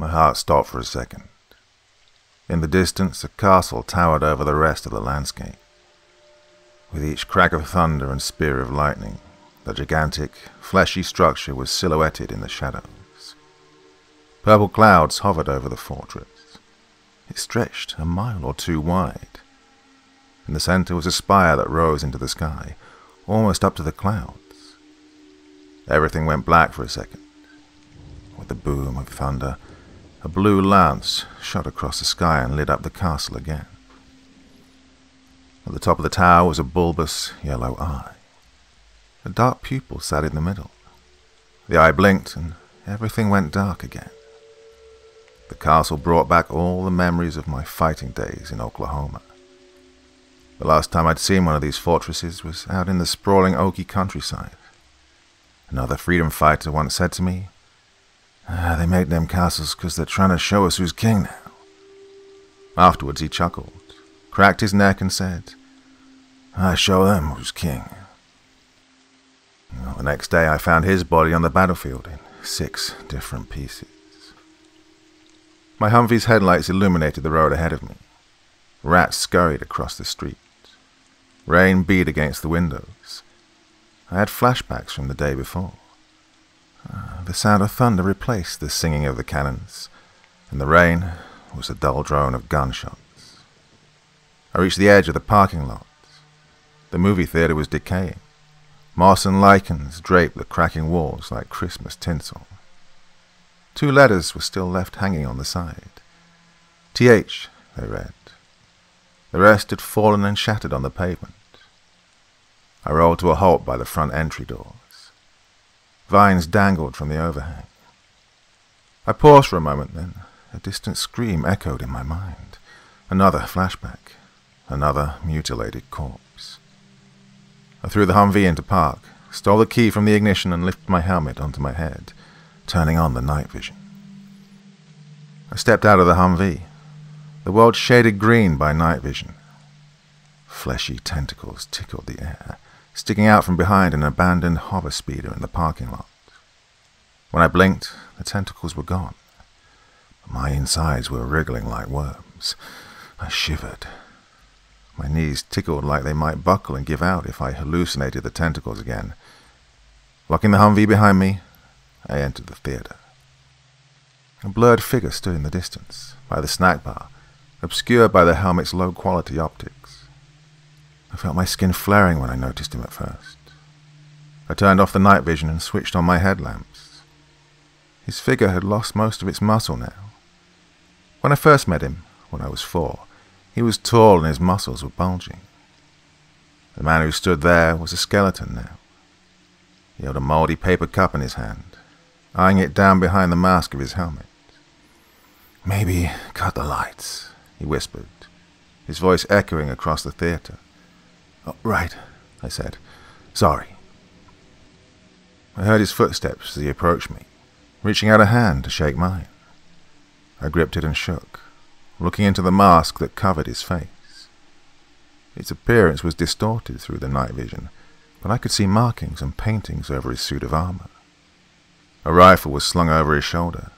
My heart stopped for a second. In the distance, a castle towered over the rest of the landscape. With each crack of thunder and spear of lightning, the gigantic, fleshy structure was silhouetted in the shadows. Purple clouds hovered over the fortress. It stretched a mile or two wide. In the center was a spire that rose into the sky, almost up to the clouds. Everything went black for a second. With the boom of thunder, a blue lance shot across the sky and lit up the castle again. At the top of the tower was a bulbous yellow eye. A dark pupil sat in the middle. The eye blinked and everything went dark again. The castle brought back all the memories of my fighting days in Oklahoma. The last time I'd seen one of these fortresses was out in the sprawling Okie countryside. Another freedom fighter once said to me, ah, They make them castles 'cause they're trying to show us who's king now. Afterwards he chuckled, cracked his neck, and said, I show them who's king. Well, the next day I found his body on the battlefield in six different pieces. My Humvee's headlights illuminated the road ahead of me. Rats scurried across the street. Rain beat against the windows. I had flashbacks from the day before. Uh, the sound of thunder replaced the singing of the cannons, and the rain was the dull drone of gunshots. I reached the edge of the parking lot. The movie theater was decaying. Moss and lichens draped the cracking walls like Christmas tinsel. Two letters were still left hanging on the side. TH, they read. The rest had fallen and shattered on the pavement. I rolled to a halt by the front entry doors. Vines dangled from the overhang. I paused for a moment, then a distant scream echoed in my mind. Another flashback. Another mutilated corpse. I threw the Humvee into park, stole the key from the ignition, and lifted my helmet onto my head turning on the night vision. I stepped out of the Humvee, the world shaded green by night vision. Fleshy tentacles tickled the air, sticking out from behind an abandoned hover speeder in the parking lot. When I blinked, the tentacles were gone. But my insides were wriggling like worms. I shivered. My knees tickled like they might buckle and give out if I hallucinated the tentacles again. Locking the Humvee behind me, I entered the theater. A blurred figure stood in the distance, by the snack bar, obscured by the helmet's low-quality optics. I felt my skin flaring when I noticed him at first. I turned off the night vision and switched on my headlamps. His figure had lost most of its muscle now. When I first met him, when I was four, he was tall and his muscles were bulging. The man who stood there was a skeleton now. He held a moldy paper cup in his hand, eyeing it down behind the mask of his helmet. Maybe cut the lights, he whispered, his voice echoing across the theater. Oh, right, I said. Sorry. I heard his footsteps as he approached me, reaching out a hand to shake mine. I gripped it and shook, looking into the mask that covered his face. Its appearance was distorted through the night vision, but I could see markings and paintings over his suit of armor. A rifle was slung over his shoulder,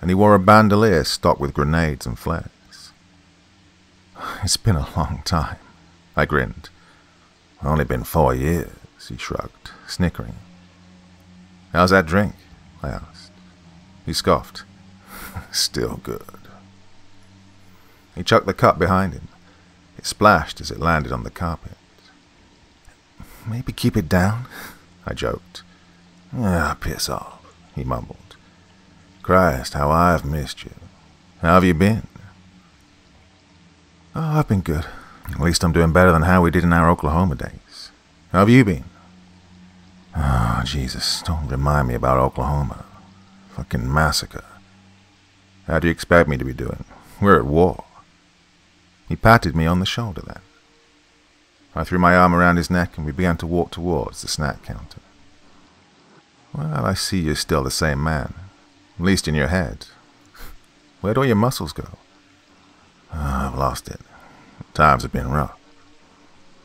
and he wore a bandolier stocked with grenades and flares. It's been a long time, I grinned. Only been four years, he shrugged, snickering. How's that drink? I asked. He scoffed. Still good. He chucked the cup behind him. It splashed as it landed on the carpet. Maybe keep it down, I joked. Ah, piss off he mumbled. Christ, how I've missed you. How have you been? Oh, I've been good. At least I'm doing better than how we did in our Oklahoma days. How have you been? Oh, Jesus, don't remind me about Oklahoma. Fucking massacre. How do you expect me to be doing? We're at war. He patted me on the shoulder then. I threw my arm around his neck and we began to walk towards the snack counter. Well, I see you're still the same man. At least in your head. Where'd all your muscles go? Oh, I've lost it. Times have been rough.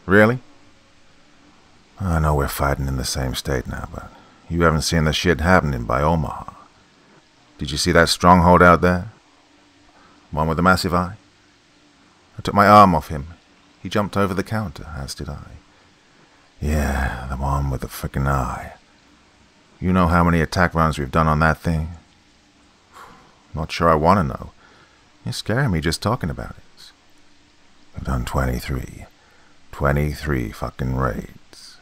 Really? I know we're fighting in the same state now, but you haven't seen the shit happening by Omaha. Did you see that stronghold out there? One with the massive eye? I took my arm off him. He jumped over the counter, as did I. Yeah, the one with the frickin' eye. You know how many attack runs we've done on that thing? Not sure I want to know. You're scaring me just talking about it. We've done 23. 23 fucking raids.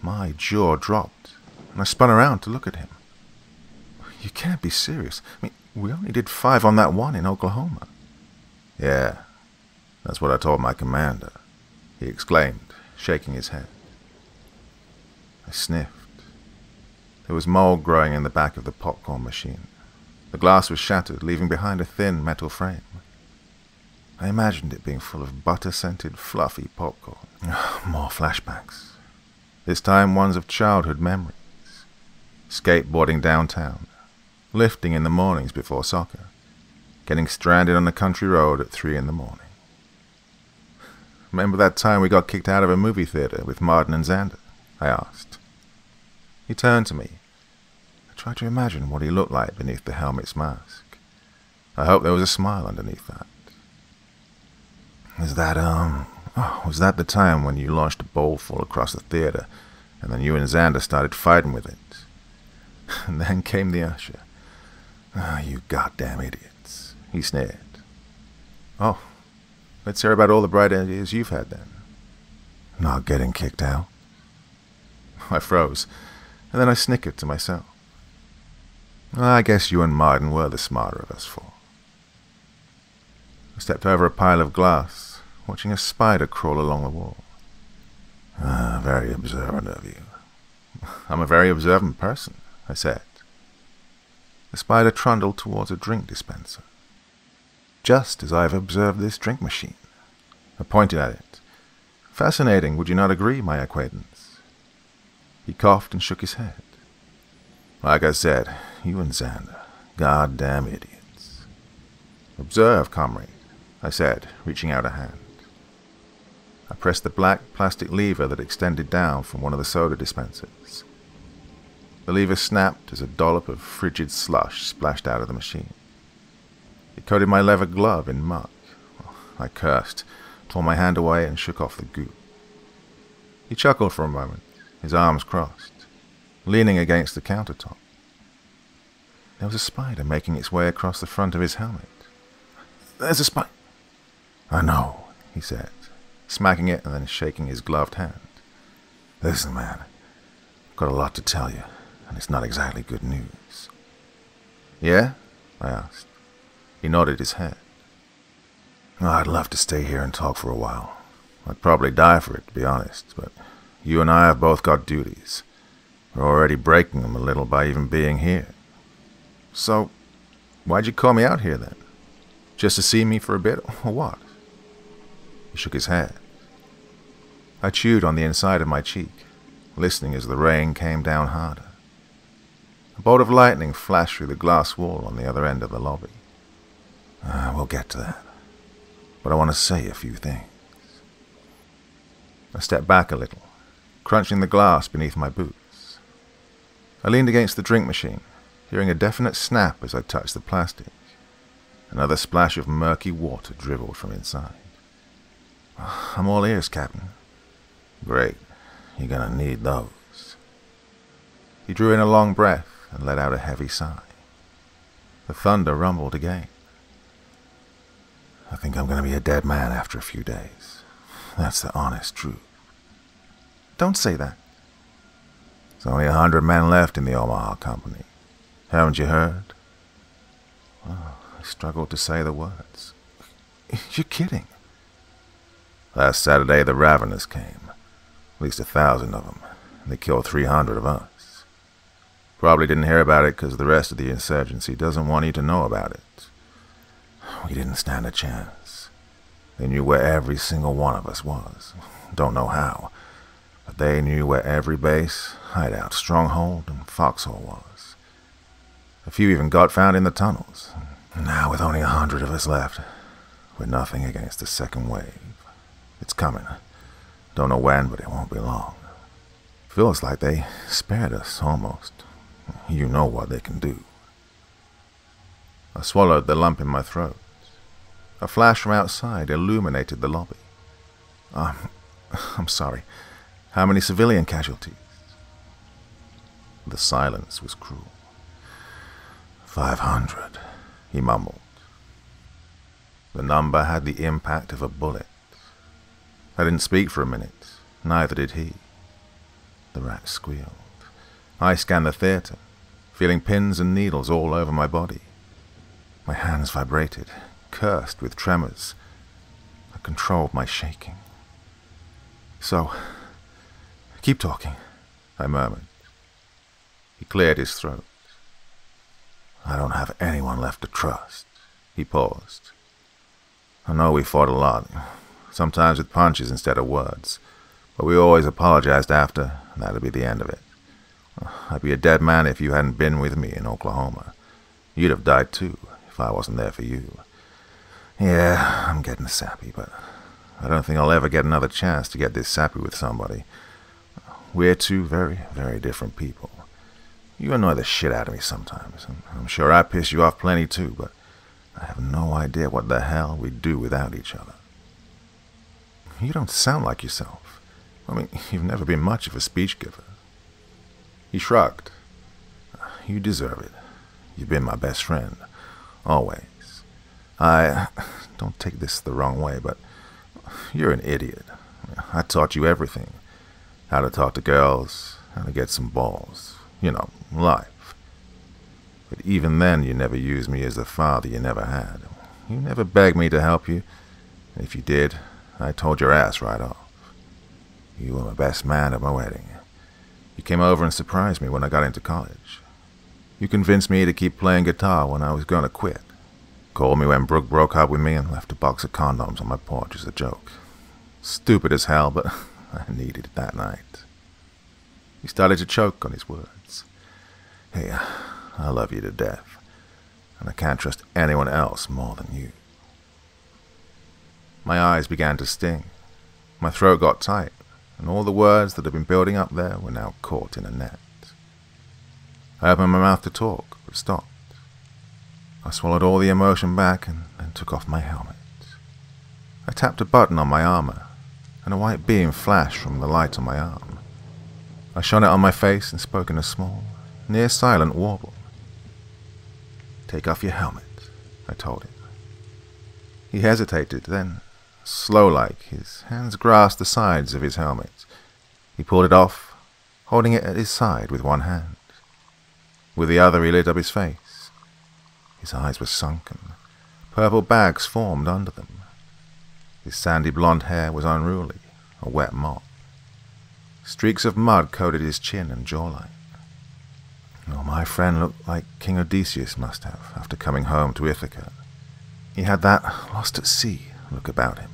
My jaw dropped, and I spun around to look at him. You can't be serious. I mean, we only did five on that one in Oklahoma. Yeah, that's what I told my commander, he exclaimed, shaking his head. I sniffed. There was mold growing in the back of the popcorn machine. The glass was shattered, leaving behind a thin metal frame. I imagined it being full of butter-scented, fluffy popcorn. More flashbacks. This time ones of childhood memories. Skateboarding downtown, lifting in the mornings before soccer, getting stranded on a country road at three in the morning. Remember that time we got kicked out of a movie theater with Martin and Xander? I asked. He turned to me. I tried to imagine what he looked like beneath the helmet's mask. I hope there was a smile underneath that. Is that, um, oh, was that the time when you launched a bowlful across the theater and then you and Xander started fighting with it? And then came the usher. Ah, oh, you goddamn idiots, he sneered. Oh, let's hear about all the bright ideas you've had then. Not getting kicked out. I froze, and then I snickered to myself. I guess you and Martin were the smarter of us four. I stepped over a pile of glass, watching a spider crawl along the wall. Ah, very observant of you. I'm a very observant person, I said. The spider trundled towards a drink dispenser. Just as I've observed this drink machine. I pointed at it. Fascinating, would you not agree, my acquaintance? He coughed and shook his head. Like I said, you and Xander, goddamn idiots. Observe, comrade, I said, reaching out a hand. I pressed the black plastic lever that extended down from one of the soda dispensers. The lever snapped as a dollop of frigid slush splashed out of the machine. It coated my leather glove in muck. I cursed, tore my hand away, and shook off the goop. He chuckled for a moment, his arms crossed, leaning against the countertop. There was a spider making its way across the front of his helmet. There's a spider. I know, he said, smacking it and then shaking his gloved hand. Listen, man, I've got a lot to tell you and it's not exactly good news. Yeah? I asked. He nodded his head. Oh, I'd love to stay here and talk for a while. I'd probably die for it, to be honest, but you and I have both got duties. We're already breaking them a little by even being here. So, why'd you call me out here then? Just to see me for a bit, or what? He shook his head. I chewed on the inside of my cheek, listening as the rain came down harder. A bolt of lightning flashed through the glass wall on the other end of the lobby. Uh, we'll get to that. But I want to say a few things. I stepped back a little, crunching the glass beneath my boots. I leaned against the drink machine, hearing a definite snap as I touched the plastic. Another splash of murky water dribbled from inside. I'm all ears, Captain. Great. You're gonna need those. He drew in a long breath and let out a heavy sigh. The thunder rumbled again. I think I'm going to be a dead man after a few days. That's the honest truth. Don't say that. There's only a hundred men left in the Omaha Company. Haven't you heard? Oh, I struggled to say the words. You're kidding. Last Saturday, the Ravenous came. At least a thousand of them. And they killed 300 of us. Probably didn't hear about it because the rest of the insurgency doesn't want you to know about it. We didn't stand a chance. They knew where every single one of us was. Don't know how, but they knew where every base, hideout, stronghold, and foxhole was. A few even got found in the tunnels. Now, with only a hundred of us left, we're nothing against the second wave. It's coming. Don't know when, but it won't be long. Feels like they spared us, almost. You know what they can do. I swallowed the lump in my throat. A flash from outside illuminated the lobby. Um, I'm sorry. How many civilian casualties? The silence was cruel. Five hundred, he mumbled. The number had the impact of a bullet. I didn't speak for a minute, neither did he. The rat squealed. I scanned the theatre, feeling pins and needles all over my body. My hands vibrated, cursed with tremors. I controlled my shaking. So, keep talking, I murmured. He cleared his throat. I don't have anyone left to trust. He paused. I know we fought a lot, sometimes with punches instead of words, but we always apologized after, and that'd be the end of it. I'd be a dead man if you hadn't been with me in Oklahoma. You'd have died too, if I wasn't there for you. Yeah, I'm getting sappy, but I don't think I'll ever get another chance to get this sappy with somebody. We're two very, very different people. You annoy the shit out of me sometimes, I'm sure I piss you off plenty too, but I have no idea what the hell we'd do without each other. You don't sound like yourself. I mean, you've never been much of a speech giver. He shrugged. You deserve it. You've been my best friend. Always. I don't take this the wrong way, but you're an idiot. I taught you everything. How to talk to girls, how to get some balls. You know, life. But even then, you never used me as the father you never had. You never begged me to help you. If you did, I told your ass right off. You were my best man at my wedding. You came over and surprised me when I got into college. You convinced me to keep playing guitar when I was going to quit. Called me when Brooke broke up with me and left a box of condoms on my porch as a joke. Stupid as hell, but I needed it that night. He started to choke on his words. Hey, I love you to death, and I can't trust anyone else more than you. My eyes began to sting. My throat got tight, and all the words that had been building up there were now caught in a net. I opened my mouth to talk, but stopped. I swallowed all the emotion back and then took off my helmet. I tapped a button on my armor, and a white beam flashed from the light on my arm. I shone it on my face and spoke in a small, near silent warble. Take off your helmet, I told him. He hesitated, then, slow like, his hands grasped the sides of his helmet. He pulled it off, holding it at his side with one hand. With the other, he lit up his face. His eyes were sunken. Purple bags formed under them. His sandy blond hair was unruly, a wet mop. Streaks of mud coated his chin and jawline. Oh, my friend looked like King Odysseus must have after coming home to Ithaca. He had that lost at sea look about him.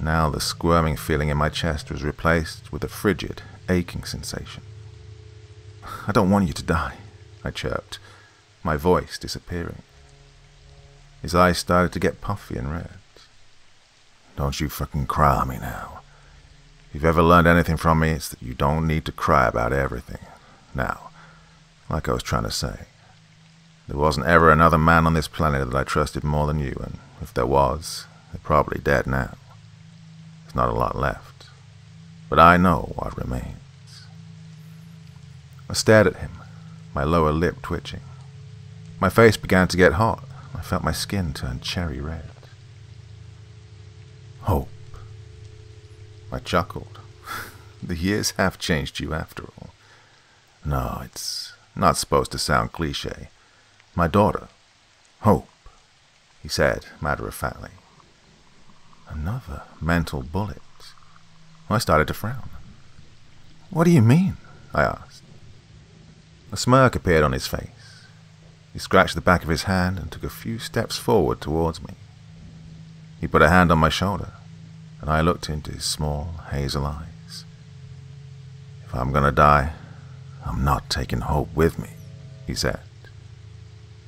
Now the squirming feeling in my chest was replaced with a frigid, aching sensation. I don't want you to die, I chirped, my voice disappearing. His eyes started to get puffy and red. Don't you fucking cry on me now. If you've ever learned anything from me, it's that you don't need to cry about everything. Now, like I was trying to say, there wasn't ever another man on this planet that I trusted more than you, and if there was, they're probably dead now. Not a lot left. But I know what remains. I stared at him, my lower lip twitching. My face began to get hot. I felt my skin turn cherry red. Hope. I chuckled. the years have changed you after all. No, it's not supposed to sound cliche. My daughter, Hope, he said matter of factly. Another mental bullet. I started to frown. What do you mean? I asked. A smirk appeared on his face. He scratched the back of his hand and took a few steps forward towards me. He put a hand on my shoulder, and I looked into his small, hazel eyes. If I'm gonna die, I'm not taking hope with me, he said.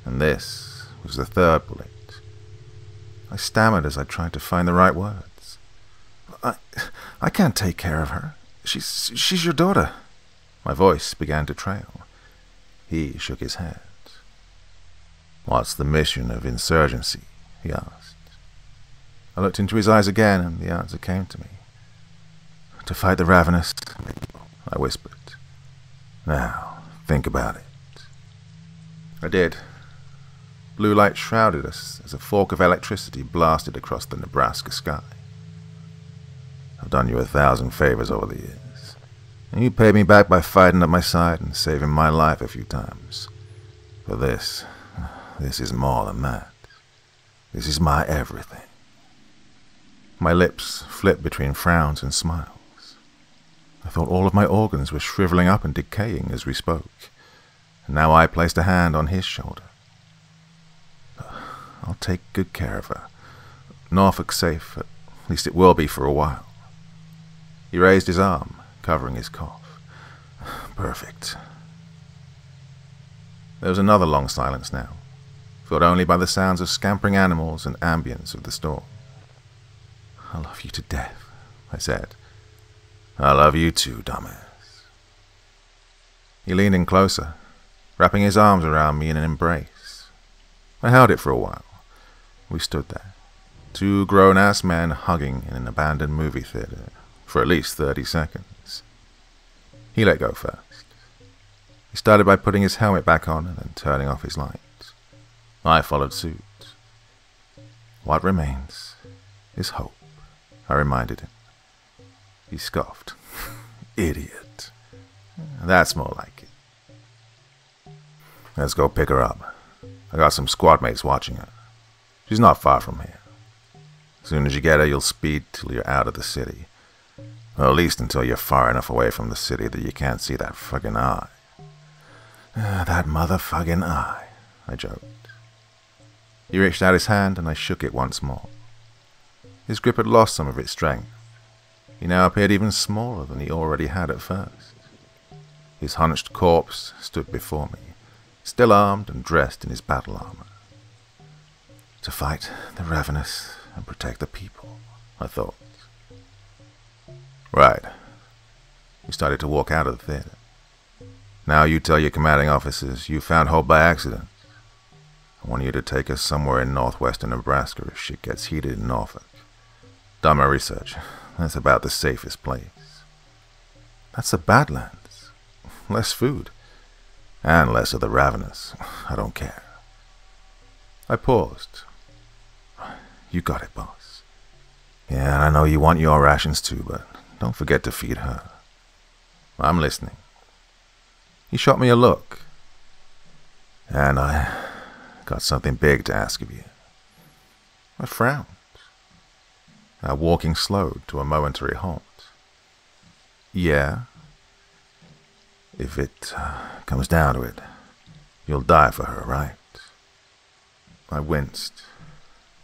And this was the third bullet. I stammered as I tried to find the right words. I, I can't take care of her. She's, she's your daughter. My voice began to trail. He shook his head. What's the mission of insurgency? he asked. I looked into his eyes again, and the answer came to me. To fight the ravenous, I whispered. Now, think about it. I did. Blue light shrouded us as a fork of electricity blasted across the Nebraska sky. I've done you a thousand favors over the years, and you paid me back by fighting at my side and saving my life a few times. But this, this is more than that. This is my everything. My lips flipped between frowns and smiles. I thought all of my organs were shriveling up and decaying as we spoke, and now I placed a hand on his shoulder. I'll take good care of her. Norfolk's safe, at least it will be for a while. He raised his arm, covering his cough. Perfect. There was another long silence now, filled only by the sounds of scampering animals and ambience of the storm. I love you to death, I said. I love you too, dumbass. He leaned in closer, wrapping his arms around me in an embrace. I held it for a while. We stood there, two grown-ass men hugging in an abandoned movie theater for at least 30 seconds. He let go first. He started by putting his helmet back on and then turning off his lights. I followed suit. What remains is hope, I reminded him. He scoffed. Idiot. That's more like it. Let's go pick her up. I got some squad mates watching her. She's not far from here. As soon as you get her, you'll speed till you're out of the city. Or at least until you're far enough away from the city that you can't see that fucking eye. Uh, that motherfucking eye, I joked. He reached out his hand and I shook it once more. His grip had lost some of its strength. He now appeared even smaller than he already had at first. His hunched corpse stood before me, still armed and dressed in his battle armor to fight the ravenous and protect the people, I thought. Right. He started to walk out of the theater. Now you tell your commanding officers you found Hope by accident. I want you to take us somewhere in northwestern Nebraska if shit gets heated in Norfolk. Done my research. That's about the safest place. That's the Badlands. Less food. And less of the ravenous. I don't care. I paused, you got it, boss. Yeah, I know you want your rations too, but don't forget to feed her. I'm listening. He shot me a look. And I got something big to ask of you. I frowned. Our walking slowed to a momentary halt. Yeah? If it uh, comes down to it, you'll die for her, right? I winced.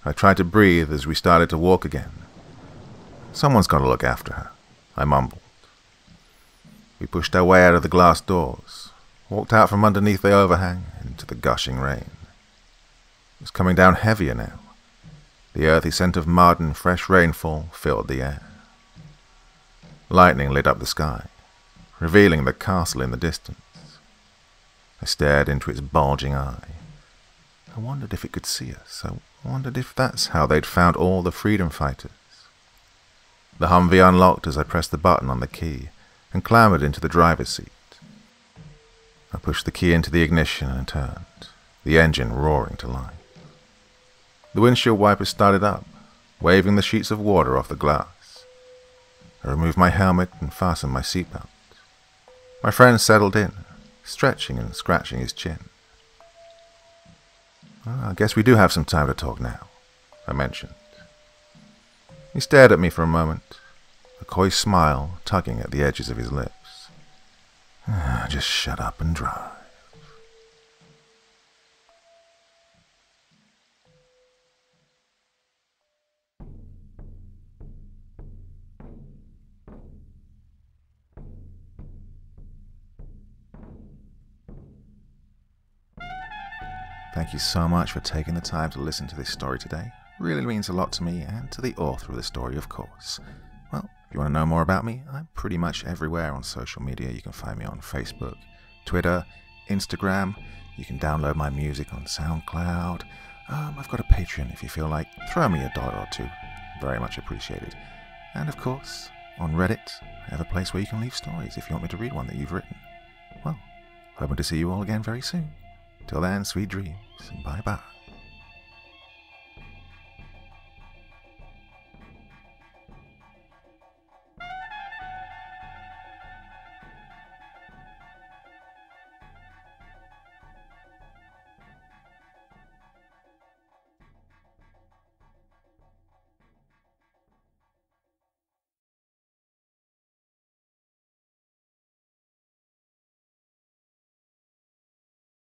I tried to breathe as we started to walk again. Someone's got to look after her, I mumbled. We pushed our way out of the glass doors, walked out from underneath the overhang into the gushing rain. It was coming down heavier now. The earthy scent of mud and fresh rainfall filled the air. Lightning lit up the sky, revealing the castle in the distance. I stared into its bulging eye. I wondered if it could see us. I Wondered if that's how they'd found all the freedom fighters. The Humvee unlocked as I pressed the button on the key and clambered into the driver's seat. I pushed the key into the ignition and turned, the engine roaring to life. The windshield wipers started up, waving the sheets of water off the glass. I removed my helmet and fastened my seatbelt. My friend settled in, stretching and scratching his chin. Well, I guess we do have some time to talk now, I mentioned. He stared at me for a moment, a coy smile tugging at the edges of his lips. Ah, just shut up and drive. Thank you so much for taking the time to listen to this story today. Really means a lot to me and to the author of the story, of course. Well, if you want to know more about me, I'm pretty much everywhere on social media. You can find me on Facebook, Twitter, Instagram. You can download my music on SoundCloud. Um, I've got a Patreon if you feel like. Throw me a dollar or two. Very much appreciated. And of course, on Reddit, I have a place where you can leave stories if you want me to read one that you've written. Well, hoping to see you all again very soon. Till then, sweet dreams, and bye bye.